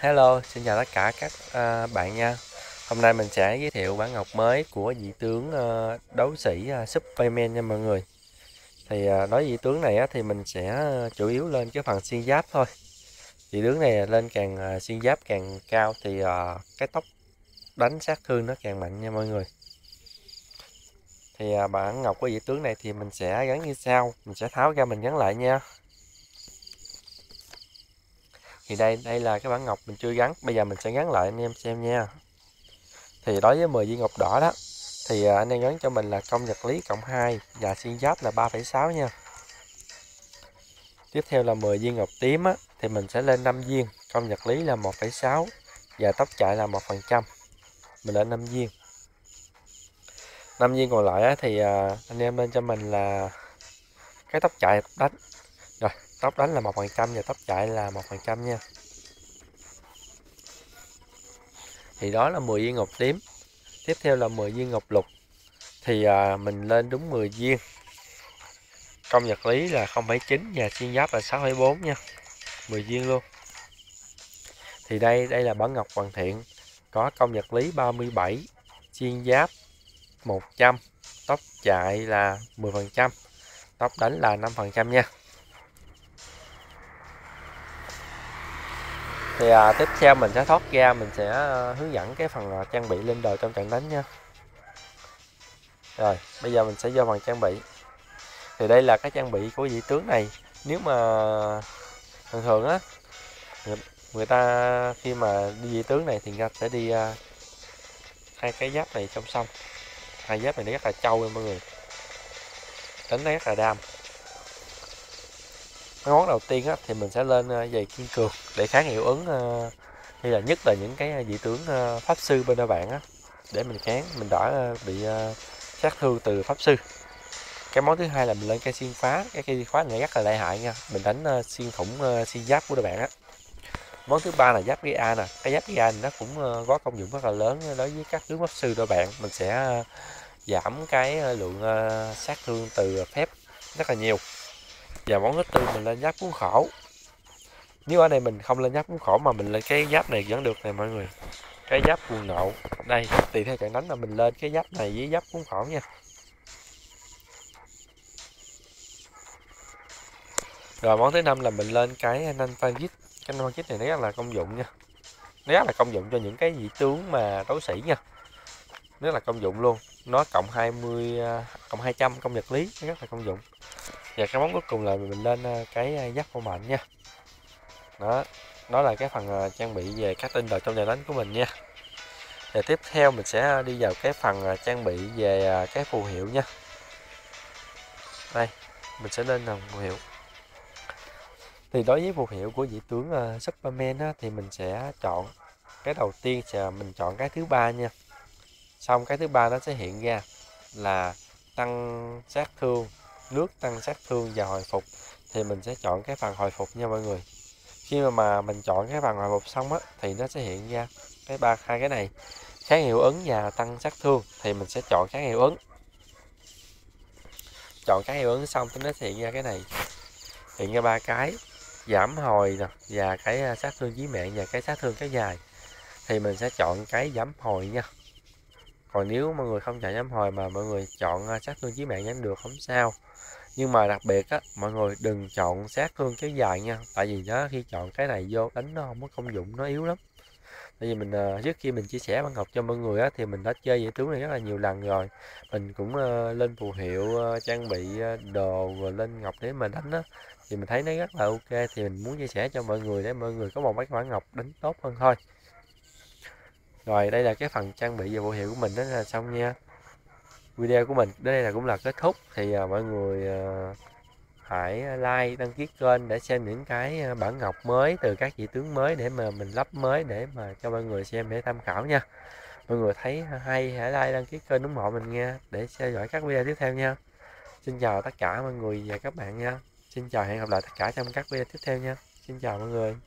Hello, xin chào tất cả các uh, bạn nha. Hôm nay mình sẽ giới thiệu bản ngọc mới của vị tướng uh, đấu sĩ uh, Superman nha mọi người. Thì uh, đối vị tướng này á, thì mình sẽ chủ yếu lên cái phần xuyên giáp thôi. Vị tướng này lên càng uh, xuyên giáp càng cao thì uh, cái tốc đánh sát thương nó càng mạnh nha mọi người. Thì uh, bản ngọc của vị tướng này thì mình sẽ gắn như sau, mình sẽ tháo ra mình gắn lại nha thì đây đây là cái bản ngọc mình chưa gắn. Bây giờ mình sẽ gắn lại anh em xem nha. Thì đối với 10 viên ngọc đỏ đó thì à, anh em gắn cho mình là công nhật lý cộng 2 và xuyên giáp là 3,6 nha. Tiếp theo là 10 viên ngọc tím á, thì mình sẽ lên 5 viên. Công nhật lý là 1,6 và tốc chạy là 1% mình lên 5 viên. 5 viên còn lại á, thì à, anh em lên cho mình là cái tốc chạy đánh tóc đánh là một phần trăm và tóc chạy là một phần trăm nha. Thì đó là 10 viên ngọc tím. Tiếp theo là 10 viên ngọc lục. Thì à, mình lên đúng 10 viên. Công vật lý là 0,9 và xuyên giáp là 6,4 nha. 10 viên luôn. Thì đây đây là bản ngọc hoàn thiện. Có công vật lý 37 xuyên giáp 100 tốc chạy là 10% tốc đánh là 5% nha. Thì à, tiếp theo mình sẽ thoát ra mình sẽ à, hướng dẫn cái phần à, trang bị lên đời trong trận đánh nha. Rồi bây giờ mình sẽ vô phần trang bị. Thì đây là cái trang bị của vị tướng này. Nếu mà thường thường á người, người ta khi mà đi vị tướng này thì người ta sẽ đi uh, hai cái giáp này trong sông. Hai giáp này nó rất là trâu nha mọi người. Đánh nó rất là đam món đầu tiên á, thì mình sẽ lên ờ, giày kiên cường để kháng hiệu ứng như hay là nhất là những cái ờ, dị tướng pháp sư bên các bạn á để mình kháng mình đỡ bị sát thương từ pháp sư. Cái món thứ hai là mình lên cây xuyên phá cái cây khóa này rất là lợi hại nha mình đánh xuyên thủng xuyên giáp của các bạn á. Món thứ ba là giáp gây a nè cái giáp gây a này nó cũng có công dụng rất là lớn đối với các tướng pháp sư đội bạn mình sẽ giảm cái lượng sát thương từ phép rất là nhiều và món thứ tư mình lên giáp cuốn khổ nếu ở đây mình không lên giáp cuốn khổ mà mình lên cái giáp này vẫn được nè mọi người. Cái giáp cuồng nộ. Đây, tùy theo trận đánh là mình lên cái giáp này với giáp cuốn khổ nha. Rồi, món thứ năm là mình lên cái nanh phan cái nanh phan này nó rất là công dụng nha. Nó rất là công dụng cho những cái vị tướng mà đấu sĩ nha. Rất là công dụng luôn. Nó cộng 20 à, cộng 200 công vật lý. Rất là công dụng và cái món cuối cùng là mình lên ờ, cái ờ, giáp phong mạnh nha. Đó đó là cái phần ờ, trang bị về các tinh đồ trong nhà đánh của mình nha. Và tiếp theo mình sẽ đi vào cái phần trang bị về cái phù hiệu nha. Đây mình sẽ lên phần phù hiệu. Thì đối với phù hiệu của vị tướng uh, Superman á, thì mình sẽ chọn cái đầu tiên sẽ mình chọn cái thứ ba nha. Xong cái thứ ba nó sẽ hiện ra là tăng sát thương nước tăng sát thương và hồi phục thì mình sẽ chọn cái phần hồi phục nha mọi người. Khi mà, mà mình chọn cái phần hồi phục xong á thì nó sẽ hiện ra cái ba hai cái này. Kháng hiệu ứng và tăng sát thương thì mình sẽ chọn kháng hiệu ứng. Chọn kháng hiệu ứng xong thì nó sẽ hiện ra cái này. Hiện ra ba cái giảm hồi nè và cái à, sát thương chí mạng và cái sát thương cái dài. Thì mình sẽ chọn cái giảm hồi nha còn nếu mọi người không chọn giảm hồi mà mọi người chọn à, sát thương chí mạng vẫn được không sao. Nhưng mà đặc biệt á, mọi người đừng chọn sát thương kéo dài nha. Tại vì đó, khi chọn cái này vô, đánh nó không có công dụng, nó yếu lắm. Tại vì mình à, trước khi mình chia sẻ băng ngọc cho mọi người á, thì mình đã chơi giải tướng này rất là nhiều lần rồi. Mình cũng à, lên phù hiệu trang bị đồ rồi lên ngọc để mình đánh á. Thì mình thấy nó rất là ok, thì mình muốn chia sẻ cho mọi người để mọi người có một cái bản ngọc đánh tốt hơn thôi rồi đây là cái phần trang bị và bộ hiệu của mình đó là xong nha. Video của mình đến đây là cũng là kết thúc. Thì uh, mọi người uh, hãy like đăng ký kênh để xem những cái à, bản ngọc mới từ các vị tướng mới để mà mình lắp mới để mà cho mọi người xem để tham khảo nha. Mọi người thấy hay hãy like đăng ký kênh ủng hộ mình nha để theo dõi các video tiếp theo nha. Xin chào tất cả mọi người và các bạn nha. Xin chào hẹn gặp lại tất cả trong các video tiếp theo nha. Xin chào mọi người.